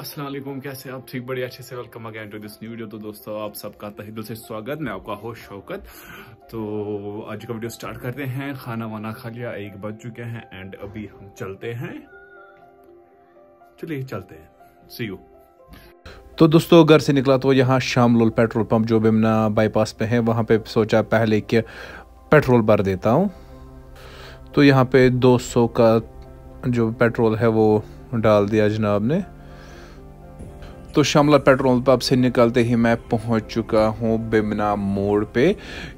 अस्सलाम कैसे आप? ठीक बड़े अच्छे से welcome again to this new video तो दोस्तों, आप सबका तहे दिल से स्वागत, मैं आपका होस्ट शौकत। तो आज का वीडियो स्टार्ट करते हैं। खाना वाना खा लिया, एक बज चुके हैं एंड अभी हम चलते हैं। चलिए, चलते हैं। सी यू तो दोस्तों, घर से निकला तो यहाँ शामलोल पेट्रोल पंप, जो बिमना बाईपास पे है, वहाँ पे सोचा पहले कि पेट्रोल भर देता हूँ। तो यहाँ पे 200 का जो पेट्रोल है, वो डाल दिया जनाब ने। तो शामला पेट्रोल पंप से निकलते ही मैं पहुँच चुका हूँ बिमना मोड़ पे।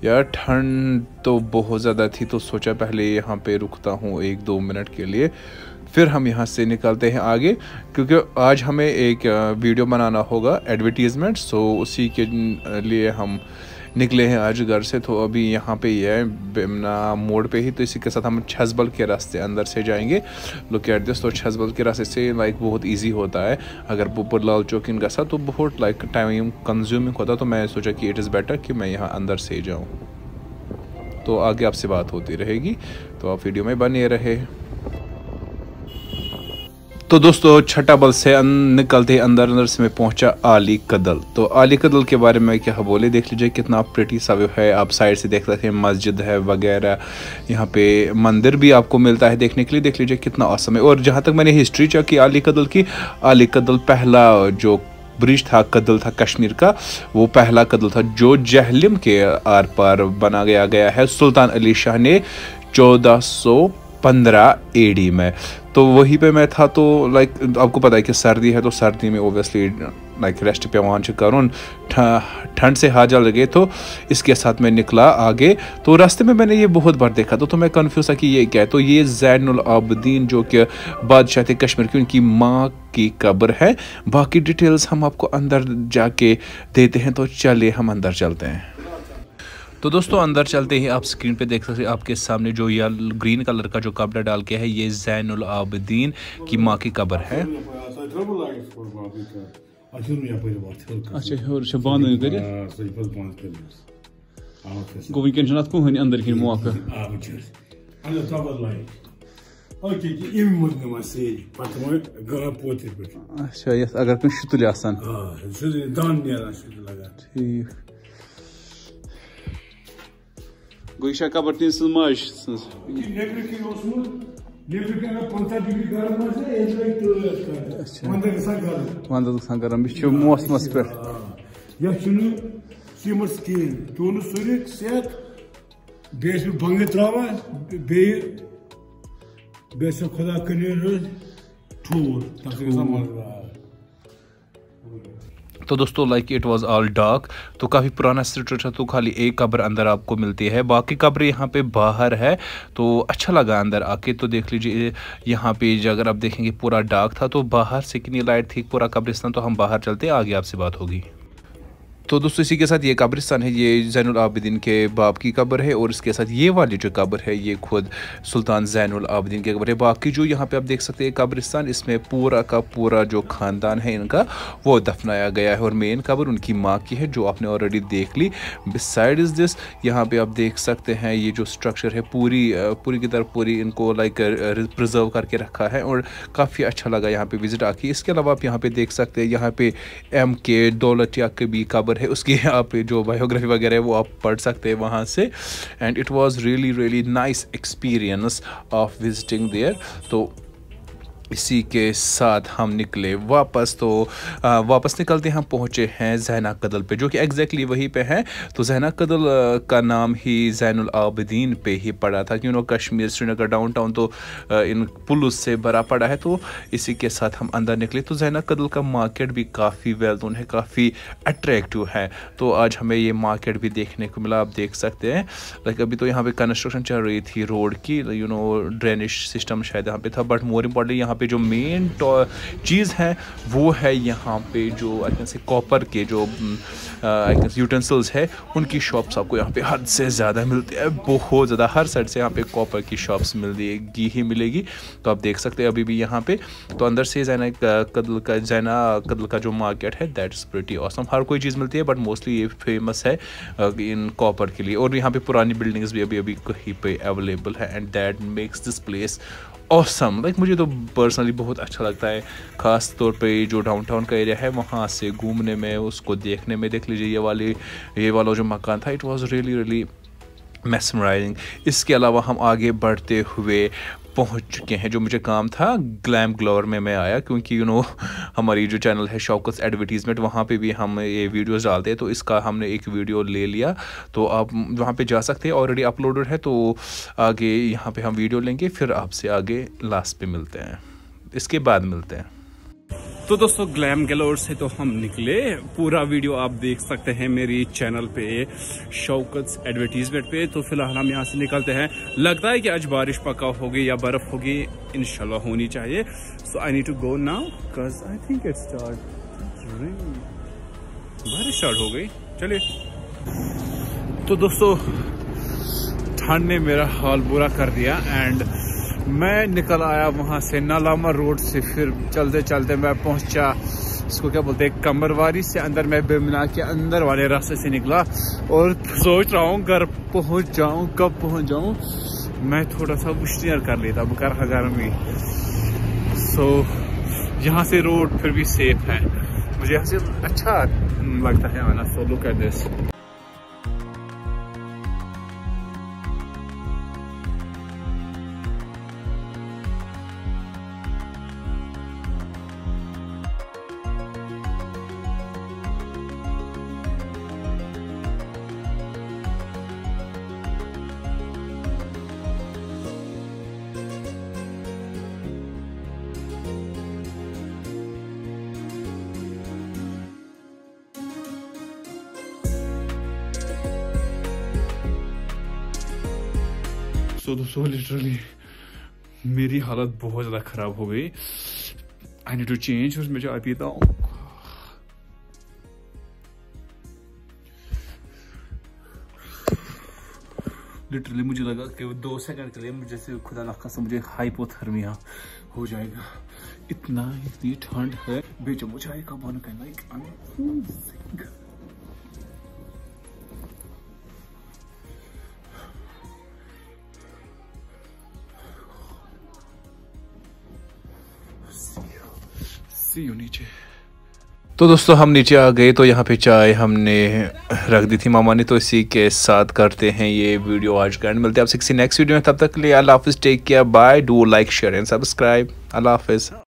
यार, ठंड तो बहुत ज़्यादा थी तो सोचा पहले यहाँ पे रुकता हूँ एक दो मिनट के लिए। फिर हम यहाँ से निकलते हैं आगे, क्योंकि आज हमें एक वीडियो बनाना होगा एडवर्टीज़मेंट सो उसी के लिए हम निकले हैं आज घर से तो अभी यहाँ पे ही है, बिमना मोड़ पे ही तो इसी के साथ हम छजबल के रास्ते अंदर से जाएँगे। लुक एट दिस तो छजबल के रास्ते से लाइक बहुत इजी होता है। अगर बुपुर लाल चौक इनका साथ तो बहुत लाइक टाइम कंज्यूमिंग होता तो मैं सोचा कि इट इज़ बेटर कि मैं यहाँ अंदर से जाऊँ। तो आगे आपसे बात होती रहेगी। तो आप वीडियो में बने रहे। तो दोस्तों छठा बल से अन, निकलते ही अंदर अंदर से मैं पहुँचा आली कदल। तो आली कदल के बारे में क्या बोले देख लीजिए कितना प्रिटी सा है। आप साइड से देख सकते हैं मस्जिद है वगैरह यहाँ पे मंदिर भी आपको मिलता है देखने के लिए। देख लीजिए कितना औसम है। और जहाँ तक मैंने हिस्ट्री चेक की आली कदल की आली कदल पहला जो ब्रिज था कदल था कश्मीर का वो पहला कदल था जो जहलिम के आर पार बना गया गया है। सुल्तान अली शाह ने चौदह पंद्रह एडी में। तो वहीं पे मैं था तो लाइक आपको पता है कि सर्दी है तो सर्दी में ओबियसली लाइक रेस्ट पे वहाँ करूँ ठंड से हाजा लगे तो इसके साथ मैं निकला आगे। तो रास्ते में मैंने ये बहुत बार देखा तो, तो मैं कन्फ्यूज़ था कि ये क्या है? तो ये आबदीन जो कि बादशाह थे कश्मीर की उनकी माँ की कब्र है। बाकी डिटेल्स हम आपको अंदर जाके देते हैं तो चलिए हम अंदर चलते हैं। तो दोस्तों अंदर चलते ही आप स्क्रीन पे देख सकते हैं आपके सामने जो ये ग्रीन कलर का जो कपड़ा डाल के है ये जैनुल आबदीन की माँ की कब्र है। गो वनकन अत अंदर कह मौका Goişa kabartın maj. Lebrik'in olsun. Lebrik'e pantabibi garamazsa elbette öyle. Mandalı sankarım. Şey. Mandalı sankarım. Bir şey muas masper. Ya şunu Simirski, Tuğunu Suri, Siyat, Beysin Bangi Trava, Beyi, Beysin Kodak Kınıyoruz, Tuğur. Takdir zamanı. तो दोस्तों like it was all dark तो काफ़ी पुराना structure था तो खाली एक कब्र अंदर आपको मिलती है। बाकी कब्र यहाँ पे बाहर है तो अच्छा लगा अंदर आके। तो देख लीजिए, यहाँ पे अगर आप देखेंगे, पूरा डार्क था तो बाहर से कितनी लाइट थी, पूरा कब्रिस्तान तो हम बाहर चलते, आगे आपसे बात होगी। तो दोस्तों, इसी के साथ ये कब्रिस्तान है, ये जैनुल आबिदीन के बाप की कब्र है और इसके साथ ये वाली जो कब्र है, ये खुद सुल्तान जैनुल आबिदीन की कब्र है। बाकी जो यहाँ पे आप देख सकते हैं, कब्रिस्तान, इसमें पूरा का पूरा जो ख़ानदान है इनका, वो दफनाया गया है और मेन कब्र उनकी माँ की है, जो आपने ऑलरेडी देख ली। साइड इज़ दिस यहाँ पे आप देख सकते हैं, ये जो स्ट्रक्चर है, पूरी पूरी की तरफ़ पूरी इनको लाइक प्रिजर्व करके रखा है और काफ़ी अच्छा लगा यहाँ पे विज़िट आके। इसके अलावा आप यहाँ पे देख सकते हैं, यहाँ पे एम के दौलतिया के भी कब्र है, उसकी आप जो बायोग्राफी वगैरह है, वो आप पढ़ सकते हैं वहाँ से। And it was really really nice experience of visiting there तो इसी के साथ हम निकले वापस तो आ, वापस निकलते हम पहुँचे हैं जैना कदल पे जो कि एग्जैक्टली वहीं पे है। तो जैना कदल का नाम ही जैनुल आबदीन पे ही पड़ा था क्यों कश्मीर श्रीनगर डाउनटाउन तो इन पुलिस से भरा पड़ा है तो इसी के साथ हम अंदर निकले। तो जैना कदल का मार्केट भी काफ़ी वेल नोन है काफ़ी अट्रैक्टिव है। तो आज हमें ये मार्केट भी देखने को मिला आप देख सकते हैं। लाइक अभी तो यहाँ पे कंस्ट्रक्शन चल रही थी रोड की यू नो ड्रेनेज सिस्टम शायद यहाँ पे था बट मोर इंपॉर्टेंट यहाँ पे जो मेन चीज़ है, वो है यहाँ पे जो आई कैन से कॉपर के जो यूटेंसिल्स है, उनकी शॉप्स आपको यहाँ पे हद से ज़्यादा मिलती है, बहुत ज़्यादा, हर साइड से यहाँ पे कॉपर की शॉप्स मिलेगी, ही मिलेगी। तो आप देख सकते हैं अभी भी यहाँ पे। तो अंदर से जैना कदल का जैना कदल का जो मार्केट है दैट इज़ प्रिटी ऑसम हर कोई चीज़ मिलती है बट मोस्टली ये फ़ेमस है इन कॉपर के लिए। और यहाँ पे पुरानी बिल्डिंग्स भी अभी अभी कहीं पे अवेलेबल है and that makes this place awesome like मुझे तो पर्सनली बहुत अच्छा लगता है। ख़ास तौर पे जो डाउन टाउन का एरिया है, वहाँ से घूमने में, उसको देखने में, देख लीजिए, ये वाले, ये वाला जो मकान था it was really really mesmerising इसके अलावा हम आगे बढ़ते हुए पहुँच चुके हैं जो मुझे काम था ग्लैम ग्लोर में मैं आया क्योंकि यू you नो know, हमारी जो चैनल है शौकस एडवर्टीज़मेंट वहाँ पे भी हम ये वीडियोस डालते हैं तो इसका हमने एक वीडियो ले लिया। तो आप वहाँ पे जा सकते हैं ऑलरेडी अपलोडेड है तो आगे यहाँ पे हम वीडियो लेंगे फिर आपसे आगे लास्ट पे मिलते हैं। इसके बाद मिलते हैं। तो दोस्तों ग्लैम गलोर से तो हम निकले। पूरा वीडियो आप देख सकते हैं मेरी चैनल पे शौकत एडवर्टीजमेंट पे। तो फ़िलहाल हम यहाँ से निकलते हैं। लगता है कि आज बारिश पक्का होगी या बर्फ़ होगी इनशाला होनी चाहिए। So I need to go now because I think it start बारिश स्टार्ट हो गई। चलिए। तो दोस्तों, ठंड ने मेरा हाल बुरा कर दिया एंड मैं निकल आया वहाँ से नालामा रोड से, फिर चलते चलते मैं पहुँचा, इसको क्या बोलते हैं, कमरवारी से अंदर मैं बेमिना के अंदर वाले रास्ते से निकला और सोच रहा हूँ, घर पहुँच जाऊँ, कब पहुँच जाऊँ, मैं थोड़ा सा मुश्तियार कर लेता बुकर हज़ार में। सो यहाँ से रोड फिर भी सेफ़ है। मुझे यहाँ से अच्छा लगता है, आना so look at this so दोस्तों लिटरली मेरी हालत बहुत ज़्यादा ख़राब हो गई आई नीड टू चेंज और मैं चाय पीता हूँ लिटरली मुझे लगा कि वो दो सेकंड के लिए मुझे से खुदा ना से मुझे हाइपोथर्मिया हो जाएगा इतना इतनी ठंड है बेचो मुझे आए का मन कहना सी यू नीचे। तो दोस्तों, हम नीचे आ गए तो यहाँ पे चाय हमने रख दी थी मामा ने तो इसी के साथ करते हैं ये वीडियो आज का। एंड मिलते हैं आपसे किसी नेक्स्ट वीडियो में, तब तक के लिए अल्लाह हाफिज़ take care bye do like share and subscribe अल्लाह हाफिज़।